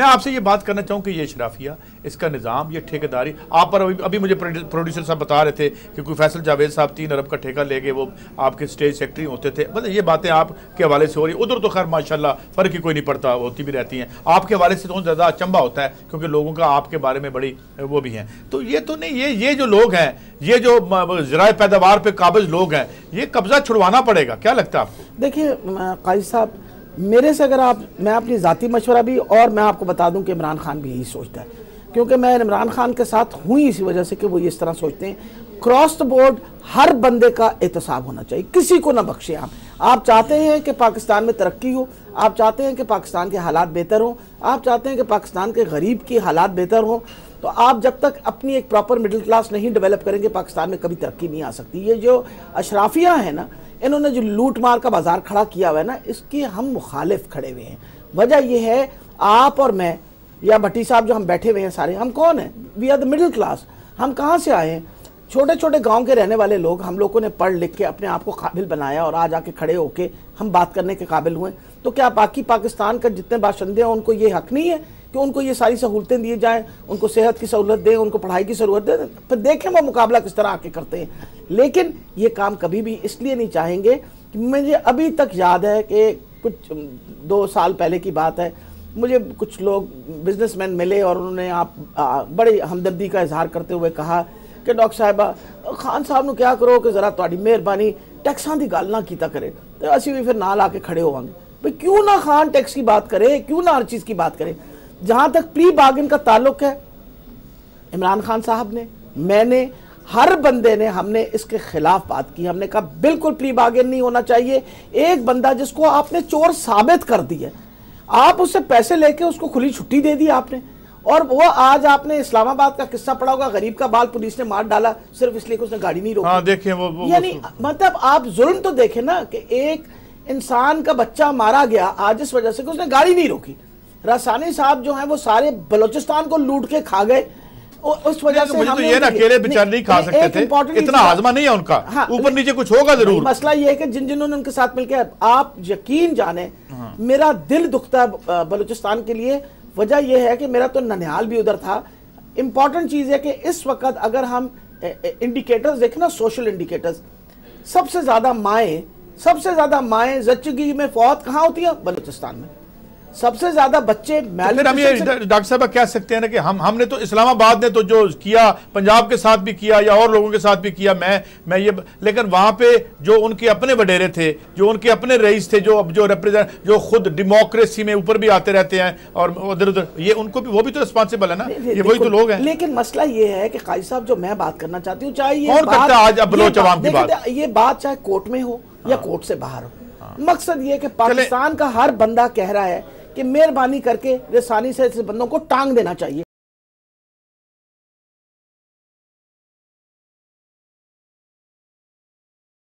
मैं आपसे ये बात करना चाहूँ कि ये शराफिया, इसका निज़ाम, ये ठेकेदारी, आप पर अभी अभी मुझे प्रोड्यूसर साहब बता रहे थे कि कोई फैसल जावेद साहब तीन अरब का ठेका ले गए वो आपके स्टेज सेक्रेटरी होते थे। मतलब ये बातें आपके हवाले से हो रही उधर तो खैर, माशाल्लाह, फ़र्क ही कोई नहीं पड़ता, होती भी रहती हैं। आपके हवाले से तो ज़्यादा अचंबा होता है, क्योंकि लोगों का आपके बारे में बड़ी, वो भी हैं। तो ये तो नहीं, ये ये जो लोग हैं, ये जो ज़रा पैदावार पर काबिज लोग हैं, ये कब्ज़ा छुड़वाना पड़ेगा, क्या लगता है आपको? देखिए काजी साहब मेरे से अगर आप, मैं अपनी ज़ाती मशवरा भी और मैं आपको बता दूँ कि इमरान खान भी यही सोचता है। क्योंकि मैं इमरान खान के साथ हूँ इसी वजह से कि वो इस तरह सोचते हैं। क्रॉस द बोर्ड हर बंदे का एहतसाब होना चाहिए, किसी को ना बख्शे आप। आप चाहते हैं कि पाकिस्तान में तरक्की हो, आप चाहते हैं कि पाकिस्तान के हालात बेहतर हों, आप चाहते हैं कि पाकिस्तान के गरीब के हालात बेहतर हों। तो आप जब तक अपनी एक प्रॉपर मिडिल क्लास नहीं डेवलप करेंगे, पाकिस्तान में कभी तरक्की नहीं आ सकती। ये जो अशराफियाँ हैं ना, इन्होंने जो लूट मार का बाज़ार खड़ा किया हुआ है ना, इसके हम मुखालिफ खड़े हुए हैं। वजह यह है, आप और मैं, या भट्टी साहब जो हम बैठे हुए हैं सारे, हम कौन हैं? We are the middle class हम कहाँ से आए हैं? छोटे छोटे गाँव के रहने वाले लोग, हम लोगों ने पढ़ लिख के अपने आप को काबिल बनाया और आज आके खड़े होके हम बात करने के काबिल हुए तो क्या बाकी पाकिस्तान का जितने बाशिंदे हैं, उनको ये हक नहीं है कि उनको ये सारी सहूलतें दी जाएँ उनको सेहत की सहूलत दें उनको पढ़ाई की ज़रूरत दें फिर देखें वो मुकाबला किस तरह आके करते हैं। लेकिन ये काम कभी भी इसलिए नहीं चाहेंगे कि मुझे अभी तक याद है कि कुछ दो साल पहले की बात है मुझे कुछ लोग बिजनेसमैन मिले और उन्होंने आप आ, बड़ी हमदर्दी का इजहार करते हुए कहा कि डॉक्टर साहबा खान साहब ने क्या करो कि ज़रा थोड़ी मेहरबानी टैक्सा की गल ना किया करे तो असं भी फिर नाल आके खड़े होवांगे। भाई क्यों ना खान टैक्स की बात करे क्यों ना हर चीज़ की बात करे? जहाँ तक प्री बागिन का ताल्लुक है इमरान खान साहब ने मैंने हर बंदे ने हमने इसके खिलाफ बात की। हमने कहा बिल्कुल प्री बागिन नहीं होना चाहिए। एक बंदा जिसको आपने चोर साबित कर दिया आप उससे पैसे लेके उसको खुली छुट्टी दे दी आपने। और वो आज आपने इस्लामाबाद का किस्सा पड़ा होगा गरीब का बाल पुलिस ने मार डाला सिर्फ़ इसलिए कि उसने गाड़ी नहीं रोकी। हाँ, देखें वो, वो यानी मतलब आप जुल्म तो देखें ना कि एक इंसान का बच्चा मारा गया आज इस वजह से कि उसने गाड़ी नहीं रोकी। रसानी साहब जो है वो सारे बलोचिस्तान को लूट के खा गए। उस वजह से तो ये ना अकेले बेचारे नहीं खा सकते थे। इतना हाजमा नहीं है उनका। हाँ, ऊपर नीचे कुछ होगा ज़रूर। मसला ये है कि जिन जिन्होंने उनके साथ मिलकर आप यकीन जाने हाँ। मेरा दिल दुखता है बलूचिस्तान के लिए। वजह यह है कि मेरा तो ननिहाल भी उधर था। इंपॉर्टेंट चीज़ है कि इस वक्त अगर हम इंडिकेटर्स देखें ना सोशल इंडिकेटर्स सबसे ज़्यादा माए सबसे ज़्यादा माए जच्चगी में फौत कहाँ होती है? बलूचिस्तान में। सबसे ज़्यादा बच्चे तो हम ये डॉक्टर साहब कह सकते हैं ना कि हम हमने तो इस्लामाबाद ने तो जो किया पंजाब के साथ भी किया या और लोगों के साथ भी किया मैं मैं ये लेकिन वहाँ पे जो उनके अपने वडेरे थे जो उनके अपने रईस थे जो अब जो रिप्रेजेंट जो खुद डेमोक्रेसी में ऊपर भी आते रहते हैं और उधर उधर ये उनको भी वो भी तो रिस्पॉन्सिबल है ना? ये वही तो लोग हैं। लेकिन मसला ये है कि काजी साहब जो मैं बात करना चाहती हूँ चाहे कौन करता आज अब बलोच अवाम की बात? ये बात चाहे कोर्ट में हो या कोर्ट हाँ। से बाहर हो। हाँ। मकसद ये कि पाकिस्तान का हर बंदा कह रहा है कि मेहरबानी करके रेसानी से बंदों को टांग देना चाहिए।